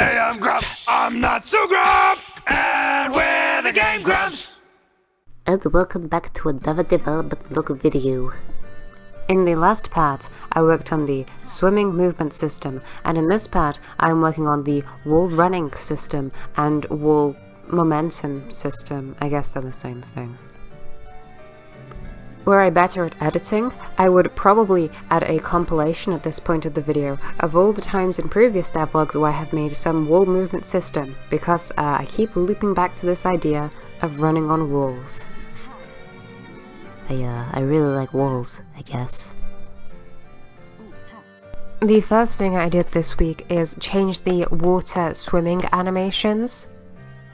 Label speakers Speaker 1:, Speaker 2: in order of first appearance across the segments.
Speaker 1: Hey, I'm. I'm not so Grump. And we're the Game Grumps.
Speaker 2: And welcome back to another development log video. In the last part, I worked on the swimming movement system, and in this part, I'm working on the wall running system and wall momentum system. I guess they're the same thing. Were I better at editing, I would probably add a compilation at this point of the video of all the times in previous devlogs where I have made some wall movement system, because uh, I keep looping back to this idea of running on walls. I, uh, I really like walls, I guess. The first thing I did this week is change the water swimming animations.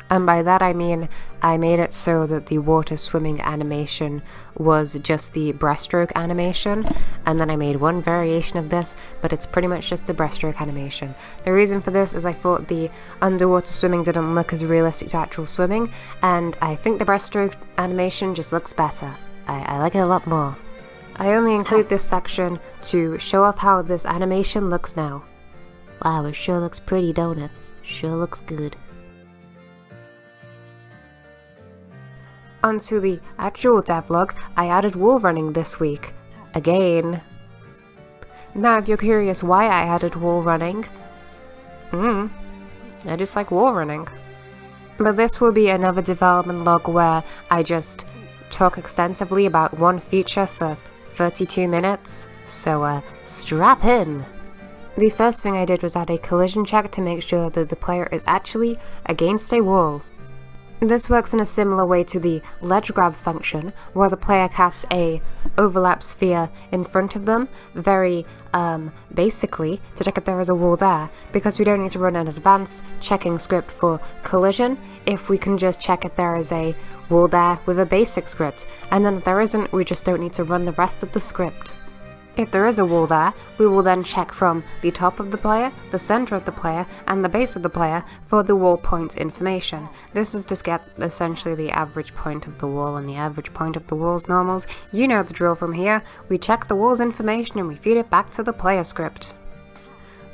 Speaker 2: And by that I mean I made it so that the water swimming animation was just the breaststroke animation, and then I made one variation of this, but it's pretty much just the breaststroke animation. The reason for this is I thought the underwater swimming didn't look as realistic to actual swimming, and I think the breaststroke animation just looks better. I, I like it a lot more. I only include this section to show off how this animation looks now. Wow, it sure looks pretty, don't it? Sure looks good. Onto the actual devlog, I added wall running this week. Again. Now if you're curious why I added wall running, hmm, I just like wall running. But this will be another development log where I just talk extensively about one feature for 32 minutes, so uh, strap in! The first thing I did was add a collision check to make sure that the player is actually against a wall. This works in a similar way to the ledge grab function, where the player casts a overlap sphere in front of them, very um, basically, to check if there is a wall there, because we don't need to run an advanced checking script for collision, if we can just check if there is a wall there with a basic script, and then if there isn't, we just don't need to run the rest of the script. If there is a wall there, we will then check from the top of the player, the center of the player, and the base of the player for the wall points information. This is to get essentially the average point of the wall and the average point of the wall's normals. You know the drill from here. We check the wall's information and we feed it back to the player script.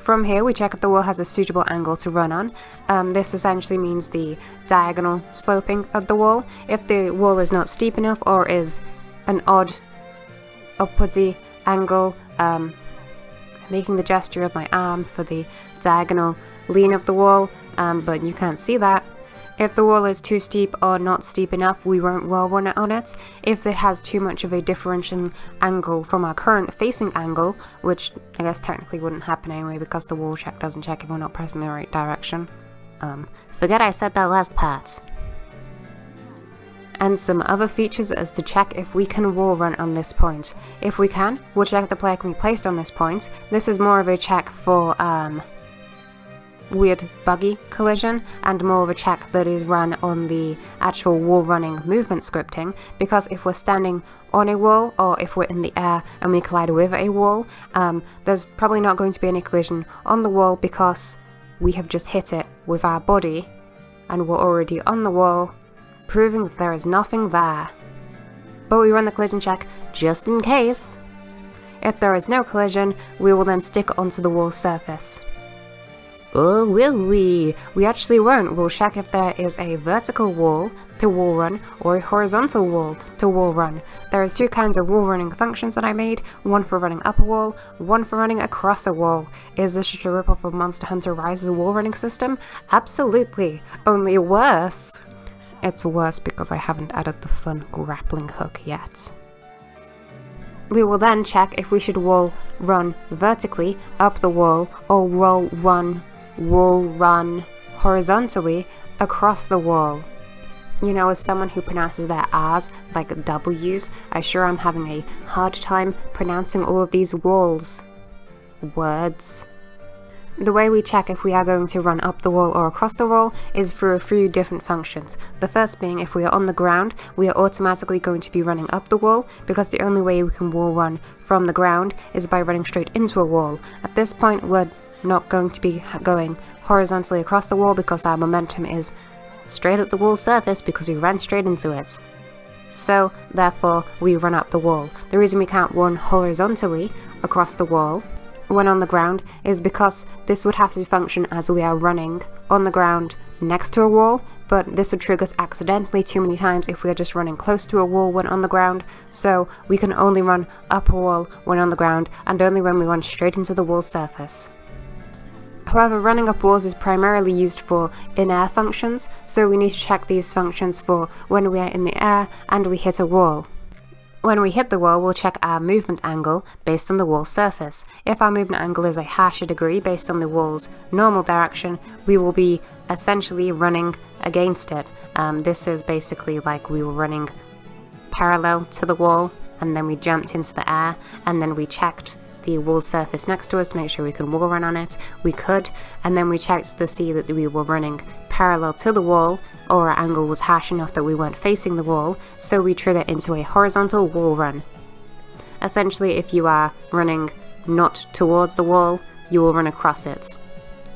Speaker 2: From here we check if the wall has a suitable angle to run on. Um, this essentially means the diagonal sloping of the wall. If the wall is not steep enough or is an odd upwardsy angle, um, making the gesture of my arm for the diagonal lean of the wall, um, but you can't see that. If the wall is too steep or not steep enough, we won't run it on it. If it has too much of a differential angle from our current facing angle, which I guess technically wouldn't happen anyway because the wall check doesn't check if we're not pressing the right direction. Um, forget I said that last part and some other features as to check if we can wall run on this point. If we can, we'll check the player can be placed on this point. This is more of a check for um, weird buggy collision and more of a check that is run on the actual wall running movement scripting because if we're standing on a wall or if we're in the air and we collide with a wall um, there's probably not going to be any collision on the wall because we have just hit it with our body and we're already on the wall proving that there is nothing there. But we run the collision check just in case. If there is no collision, we will then stick onto the wall surface. Oh, will we? We actually won't. We'll check if there is a vertical wall to wall run or a horizontal wall to wall run. There is two kinds of wall running functions that I made, one for running up a wall, one for running across a wall. Is this just a ripoff of Monster Hunter Rise's wall running system? Absolutely, only worse. It's worse because I haven't added the fun grappling hook yet. We will then check if we should wall run vertically up the wall or roll run wall run horizontally across the wall. You know, as someone who pronounces their R's like W's, I sure am having a hard time pronouncing all of these walls. Words. The way we check if we are going to run up the wall or across the wall is through a few different functions. The first being if we are on the ground, we are automatically going to be running up the wall because the only way we can wall run from the ground is by running straight into a wall. At this point we're not going to be going horizontally across the wall because our momentum is straight at the wall surface because we ran straight into it. So, therefore, we run up the wall. The reason we can't run horizontally across the wall when on the ground is because this would have to function as we are running on the ground next to a wall, but this would trigger us accidentally too many times if we are just running close to a wall when on the ground, so we can only run up a wall when on the ground and only when we run straight into the wall surface. However, running up walls is primarily used for in-air functions, so we need to check these functions for when we are in the air and we hit a wall. When we hit the wall, we'll check our movement angle based on the wall surface. If our movement angle is a half a degree based on the wall's normal direction, we will be essentially running against it. Um, this is basically like we were running parallel to the wall and then we jumped into the air and then we checked the wall surface next to us to make sure we can wall run on it. We could, and then we checked to see that we were running parallel to the wall, or our angle was harsh enough that we weren't facing the wall, so we trigger into a horizontal wall run. Essentially, if you are running not towards the wall, you will run across it.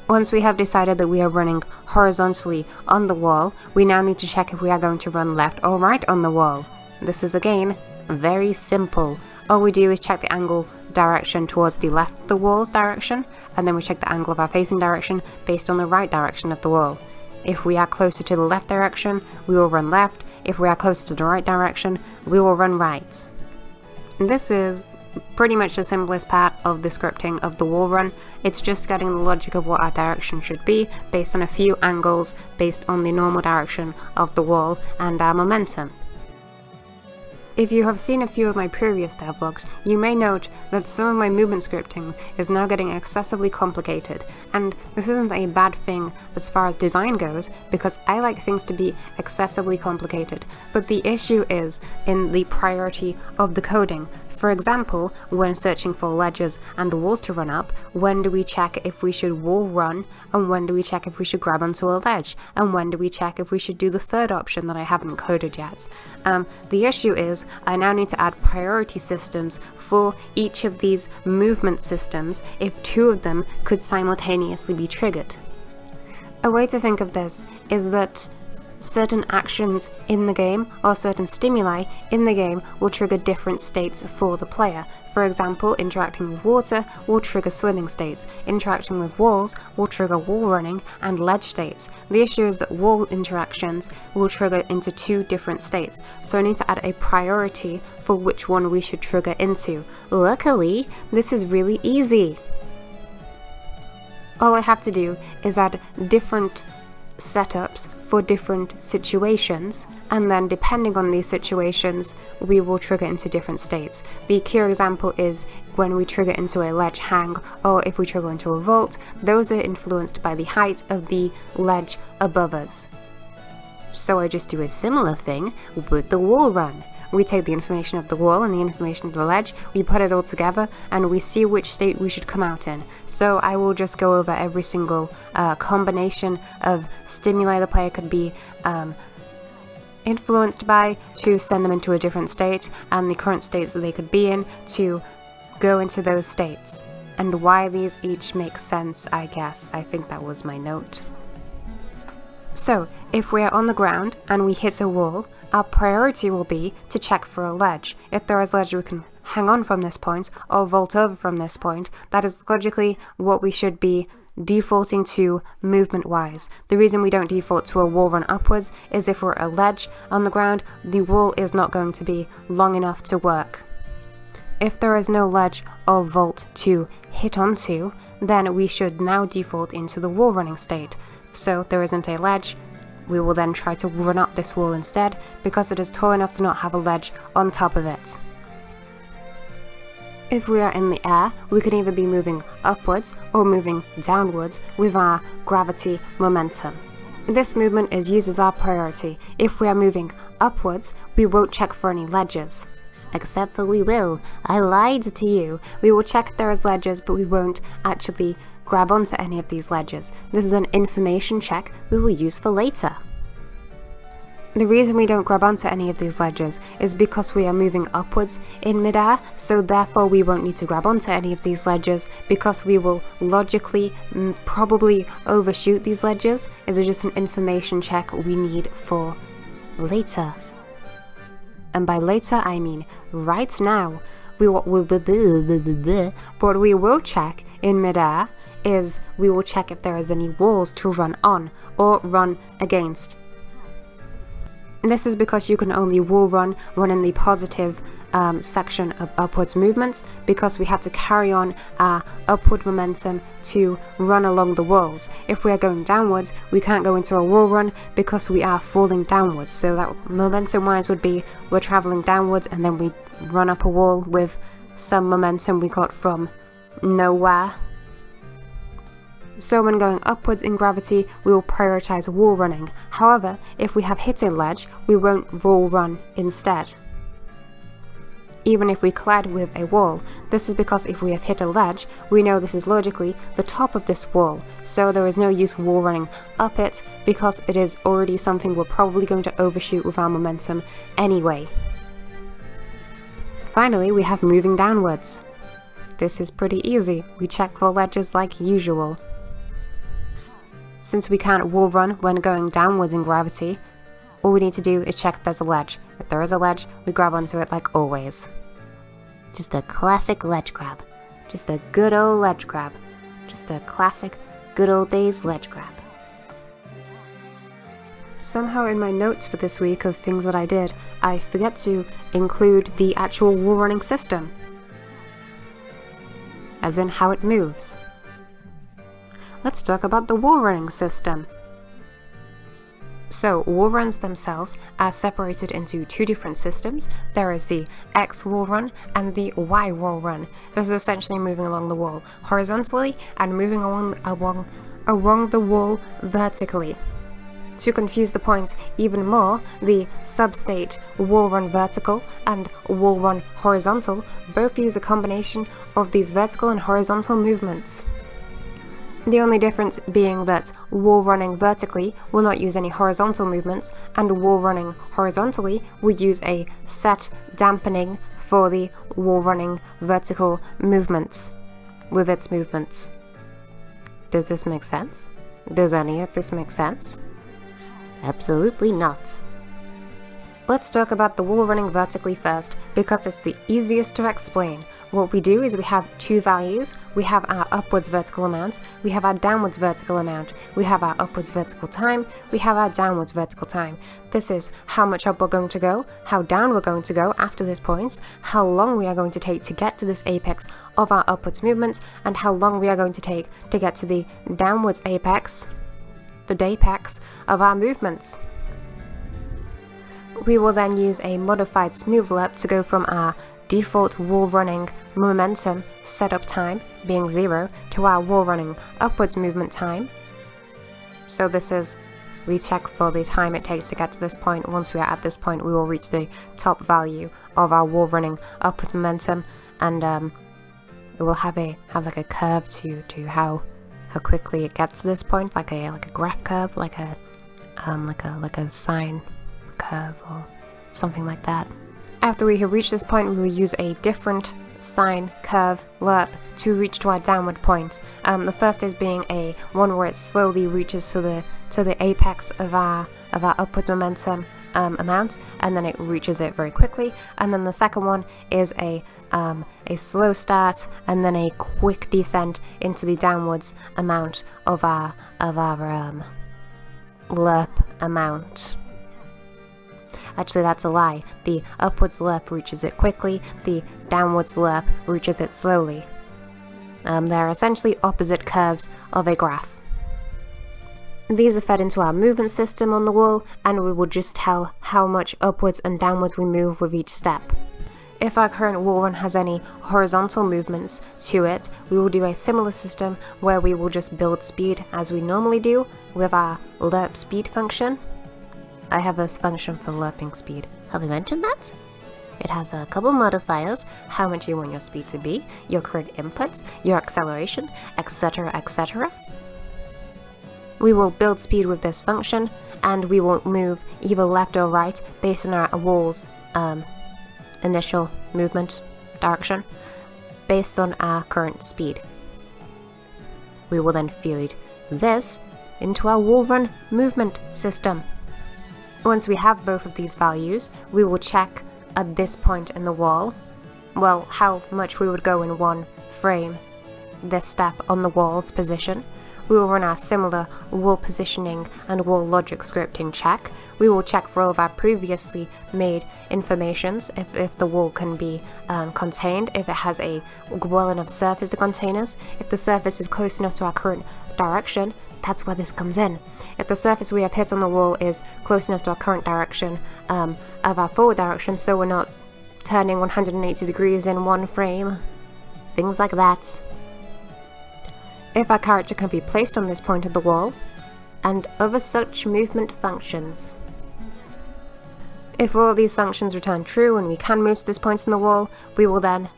Speaker 2: Once we have decided that we are running horizontally on the wall, we now need to check if we are going to run left or right on the wall. This is again very simple. All we do is check the angle direction towards the left of the wall's direction, and then we check the angle of our facing direction based on the right direction of the wall. If we are closer to the left direction, we will run left. If we are closer to the right direction, we will run right. This is pretty much the simplest part of the scripting of the wall run. It's just getting the logic of what our direction should be based on a few angles based on the normal direction of the wall and our momentum. If you have seen a few of my previous devlogs, you may note that some of my movement scripting is now getting excessively complicated, and this isn't a bad thing as far as design goes, because I like things to be excessively complicated, but the issue is in the priority of the coding, for example, when searching for ledges and walls to run up, when do we check if we should wall run, and when do we check if we should grab onto a ledge, and when do we check if we should do the third option that I haven't coded yet. Um, the issue is I now need to add priority systems for each of these movement systems if two of them could simultaneously be triggered. A way to think of this is that certain actions in the game or certain stimuli in the game will trigger different states for the player. For example, interacting with water will trigger swimming states, interacting with walls will trigger wall running and ledge states. The issue is that wall interactions will trigger into two different states, so I need to add a priority for which one we should trigger into. Luckily, this is really easy. All I have to do is add different setups for different situations and then depending on these situations we will trigger into different states. The key example is when we trigger into a ledge hang or if we trigger into a vault, those are influenced by the height of the ledge above us. So I just do a similar thing with the wall run we take the information of the wall and the information of the ledge, we put it all together, and we see which state we should come out in. So I will just go over every single uh, combination of stimuli the player could be um, influenced by to send them into a different state, and the current states that they could be in to go into those states. And why these each make sense, I guess. I think that was my note. So, if we are on the ground and we hit a wall, our priority will be to check for a ledge. If there is a ledge we can hang on from this point or vault over from this point, that is logically what we should be defaulting to movement wise. The reason we don't default to a wall run upwards is if we're a ledge on the ground, the wall is not going to be long enough to work. If there is no ledge or vault to hit onto, then we should now default into the wall running state. So there isn't a ledge, we will then try to run up this wall instead because it is tall enough to not have a ledge on top of it. If we are in the air, we can either be moving upwards or moving downwards with our gravity momentum. This movement is used as our priority. If we are moving upwards, we won't check for any ledges. Except for we will. I lied to you. We will check if there is ledges, but we won't actually grab onto any of these ledges. This is an information check we will use for later. The reason we don't grab onto any of these ledges is because we are moving upwards in midair, so therefore we won't need to grab onto any of these ledges because we will logically mm, probably overshoot these ledges. It is just an information check we need for later. And by later I mean right now. We what we will check in midair is we will check if there is any walls to run on or run against. This is because you can only wall run when in the positive um, section of upwards movements because we have to carry on our upward momentum to run along the walls. If we are going downwards, we can't go into a wall run because we are falling downwards. So that momentum wise would be we're traveling downwards and then we run up a wall with some momentum we got from nowhere. So when going upwards in gravity, we will prioritize wall running. However, if we have hit a ledge, we won't wall run instead. Even if we collide with a wall, this is because if we have hit a ledge, we know this is logically the top of this wall, so there is no use wall running up it because it is already something we're probably going to overshoot with our momentum anyway. Finally, we have moving downwards. This is pretty easy, we check for ledges like usual. Since we can't wall run when going downwards in gravity, all we need to do is check if there's a ledge. If there is a ledge, we grab onto it like always. Just a classic ledge grab. Just a good old ledge grab. Just a classic good old days ledge grab. Somehow in my notes for this week of things that I did, I forget to include the actual wall running system. As in how it moves. Let's talk about the wall running system. So wall runs themselves are separated into two different systems. There is the X wall run and the Y wall run. This is essentially moving along the wall horizontally and moving along, along, along the wall vertically. To confuse the points even more, the substate wall run vertical and wall run horizontal both use a combination of these vertical and horizontal movements. The only difference being that wall running vertically will not use any horizontal movements and wall running horizontally will use a set dampening for the wall running vertical movements with its movements. Does this make sense? Does any of this make sense? Absolutely not. Let's talk about the wall running vertically first, because it's the easiest to explain. What we do is we have two values. We have our upwards vertical amount, we have our downwards vertical amount, we have our upwards vertical time, we have our downwards vertical time. This is how much up we're going to go, how down we're going to go after this point, how long we are going to take to get to this apex of our upwards movement, and how long we are going to take to get to the downwards apex the Dapex of our movements. We will then use a modified smooth lerp to go from our default wall running momentum setup time being 0 to our wall running upwards movement time. So this is, we check for the time it takes to get to this point. Once we are at this point we will reach the top value of our wall running upwards momentum and um, it will have a have like a curve to, to how how quickly it gets to this point, like a like a graph curve, like a um, like a like a sine curve or something like that. After we have reached this point, we will use a different sine curve lerp to reach to our downward point. Um, the first is being a one where it slowly reaches to the to the apex of our of our upward momentum um, amount, and then it reaches it very quickly. And then the second one is a um, a slow start and then a quick descent into the downwards amount of our of our um, lerp amount. Actually, that's a lie. The upwards lerp reaches it quickly, the downwards lerp reaches it slowly. Um, they're essentially opposite curves of a graph. These are fed into our movement system on the wall, and we will just tell how much upwards and downwards we move with each step. If our current wall run has any horizontal movements to it, we will do a similar system where we will just build speed as we normally do with our lerp speed function. I have this function for lerping speed. Have I mentioned that? It has a couple modifiers, how much you want your speed to be, your current inputs, your acceleration, etc, etc. We will build speed with this function, and we will move either left or right based on our wall's um, initial movement direction based on our current speed. We will then feed this into our wall run movement system. Once we have both of these values, we will check at this point in the wall, well, how much we would go in one frame this step on the wall's position. We will run our similar wall positioning and wall logic scripting check. We will check for all of our previously made informations if, if the wall can be um, contained, if it has a well enough surface to contain us, if the surface is close enough to our current direction, that's where this comes in. If the surface we have hit on the wall is close enough to our current direction um, of our forward direction, so we're not turning 180 degrees in one frame, things like that. If our character can be placed on this point of the wall, and other such movement functions. If all these functions return true and we can move to this point in the wall, we will then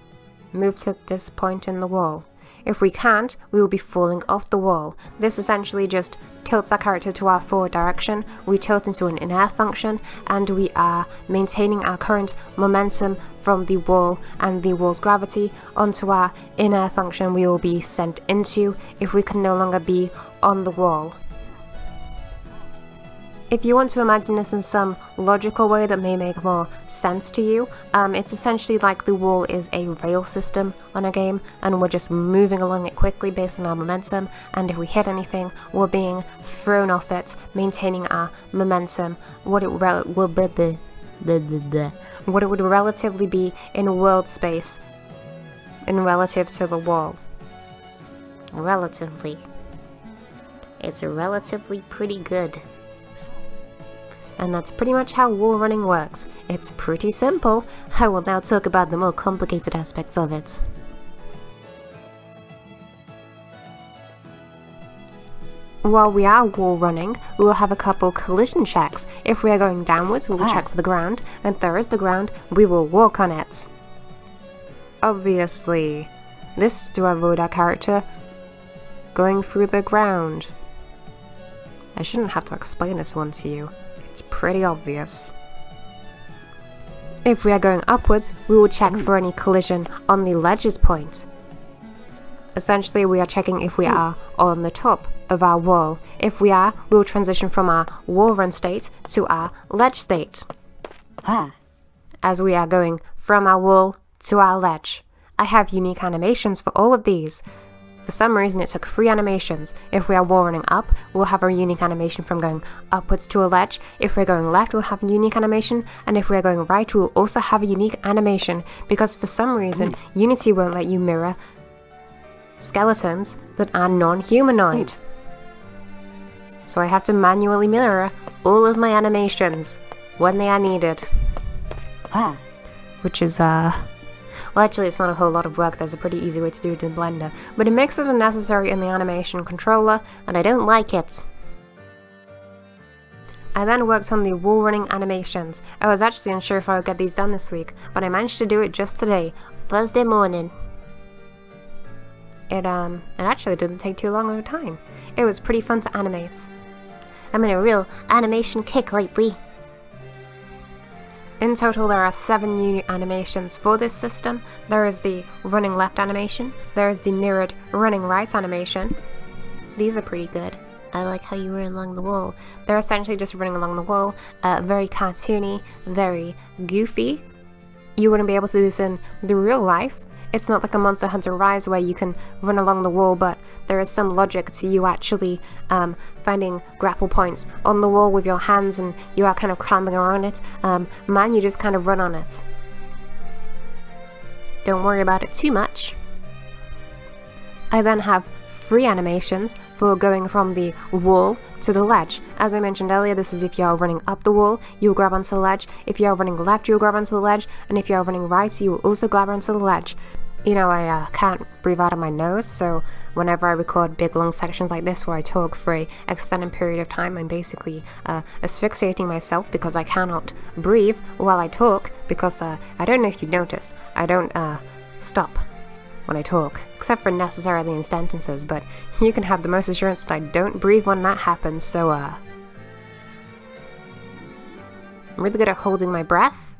Speaker 2: move to this point in the wall. If we can't, we will be falling off the wall. This essentially just tilts our character to our forward direction, we tilt into an in-air function, and we are maintaining our current momentum from the wall and the wall's gravity onto our in-air function we will be sent into if we can no longer be on the wall. If you want to imagine this in some logical way that may make more sense to you, um, it's essentially like the wall is a rail system on a game and we're just moving along it quickly based on our momentum and if we hit anything we're being thrown off it, maintaining our momentum, what it will be, what it would relatively be in world space in relative to the wall.
Speaker 3: Relatively. It's relatively pretty good
Speaker 2: and that's pretty much how wall running works. It's pretty simple. I will now talk about the more complicated aspects of it. While we are wall running, we will have a couple collision checks. If we are going downwards, we will ah. check for the ground, and if there is the ground, we will walk on it. Obviously, this is to avoid our character going through the ground. I shouldn't have to explain this one to you. It's pretty obvious. If we are going upwards, we will check for any collision on the ledges point. Essentially, we are checking if we hmm. are on the top of our wall. If we are, we will transition from our wall run state to our ledge state. As we are going from our wall to our ledge. I have unique animations for all of these. For some reason it took three animations. If we are running up, we'll have a unique animation from going upwards to a ledge. If we're going left, we'll have a unique animation. And if we're going right, we'll also have a unique animation. Because for some reason, Unity won't let you mirror skeletons that are non-humanoid. So I have to manually mirror all of my animations when they are needed. Which is, uh, well, actually, it's not a whole lot of work. There's a pretty easy way to do it in Blender. But it makes it unnecessary in the animation controller, and I don't like it. I then worked on the wall running animations. I was actually unsure if I would get these done this week, but I managed to do it just today, Thursday morning. It, um, it actually didn't take too long of a time. It was pretty fun to animate.
Speaker 3: I'm in a real animation kick lately.
Speaker 2: In total there are 7 new animations for this system. There is the running left animation, there is the mirrored running right animation. These are pretty good.
Speaker 3: I like how you run along the wall.
Speaker 2: They're essentially just running along the wall, uh, very cartoony, very goofy. You wouldn't be able to do this in the real life, it's not like a Monster Hunter Rise where you can run along the wall, but there is some logic to you actually um, finding grapple points on the wall with your hands and you are kind of cramming around it. Um, man, you just kind of run on it. Don't worry about it too much. I then have free animations for going from the wall to the ledge. As I mentioned earlier, this is if you are running up the wall, you'll grab onto the ledge. If you are running left, you'll grab onto the ledge. And if you are running right, you will also grab onto the ledge. You know, I uh, can't breathe out of my nose, so whenever I record big long sections like this where I talk for an extended period of time, I'm basically uh, asphyxiating myself because I cannot breathe while I talk because uh, I don't know if you noticed, I don't uh, stop when I talk, except for necessarily in sentences, but you can have the most assurance that I don't breathe when that happens, so uh... I'm really good at holding my breath.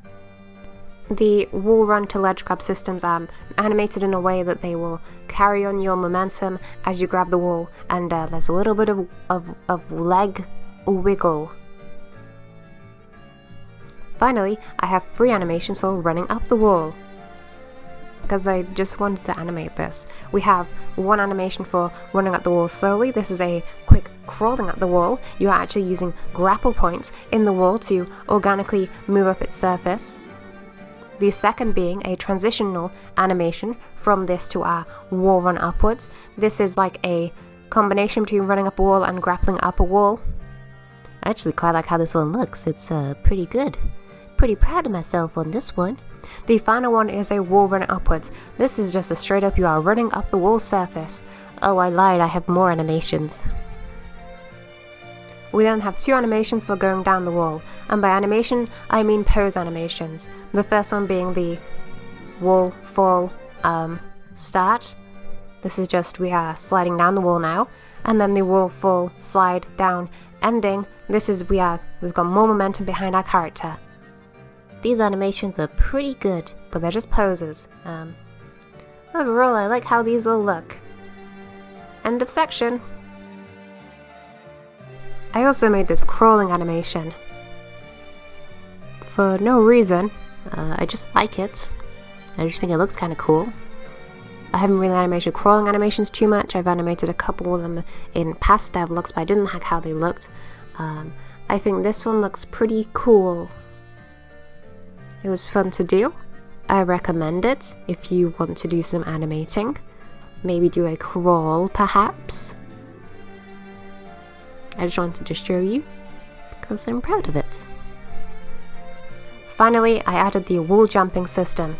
Speaker 2: The wall run to ledge grab systems are animated in a way that they will carry on your momentum as you grab the wall, and uh, there's a little bit of, of, of leg wiggle. Finally, I have free animations for running up the wall. Because I just wanted to animate this. We have one animation for running up the wall slowly. This is a quick crawling up the wall. You are actually using grapple points in the wall to organically move up its surface. The second being a transitional animation from this to our wall run upwards. This is like a combination between running up a wall and grappling up a wall.
Speaker 3: I actually quite like how this one looks. It's uh, pretty good. Pretty proud of myself on this one.
Speaker 2: The final one is a wall run upwards. This is just a straight up you are running up the wall surface.
Speaker 3: Oh, I lied, I have more animations.
Speaker 2: We then have two animations for going down the wall, and by animation, I mean pose animations. The first one being the wall fall um, start. This is just we are sliding down the wall now, and then the wall fall slide down ending. This is we are we've got more momentum behind our character.
Speaker 3: These animations are pretty good.
Speaker 2: but they're just poses. Um, overall, I like how these all look. End of section. I also made this crawling animation. For no reason.
Speaker 3: Uh, I just like it. I just think it looks kind of cool.
Speaker 2: I haven't really animated crawling animations too much. I've animated a couple of them in past dev devlogs, but I didn't like how they looked. Um, I think this one looks pretty cool. It was fun to do. I recommend it if you want to do some animating. Maybe do a crawl, perhaps. I just wanted to show you because I'm proud of it. Finally, I added the wall jumping system.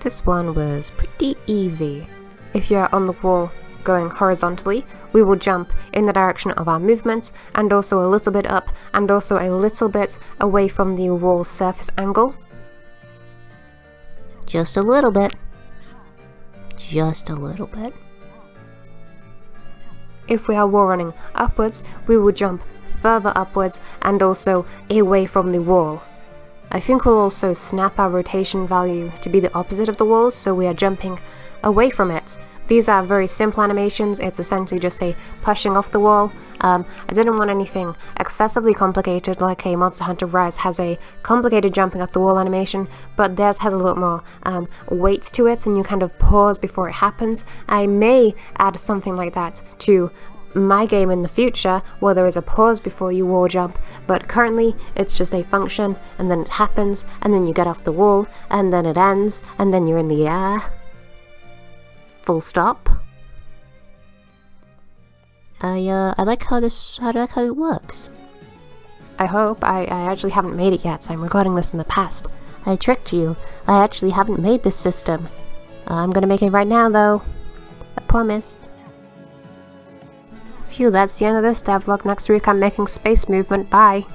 Speaker 2: This one was pretty easy. If you're on the wall going horizontally, we will jump in the direction of our movements and also a little bit up and also a little bit away from the wall surface angle.
Speaker 3: Just a little bit. Just a little bit.
Speaker 2: If we are wall running upwards, we will jump further upwards and also away from the wall. I think we'll also snap our rotation value to be the opposite of the wall, so we are jumping away from it. These are very simple animations, it's essentially just a pushing off the wall. Um, I didn't want anything excessively complicated like a Monster Hunter Rise has a complicated jumping off the wall animation, but theirs has a lot more um, weight to it and you kind of pause before it happens. I may add something like that to my game in the future where there is a pause before you wall jump, but currently it's just a function and then it happens and then you get off the wall and then it ends and then you're in the air. Full stop.
Speaker 3: I uh, I like how this I like how it works.
Speaker 2: I hope. I, I actually haven't made it yet, so I'm recording this in the past.
Speaker 3: I tricked you. I actually haven't made this system. I'm gonna make it right now though. I promise.
Speaker 2: Phew, that's the end of this devlog. Next week I'm making space movement. Bye.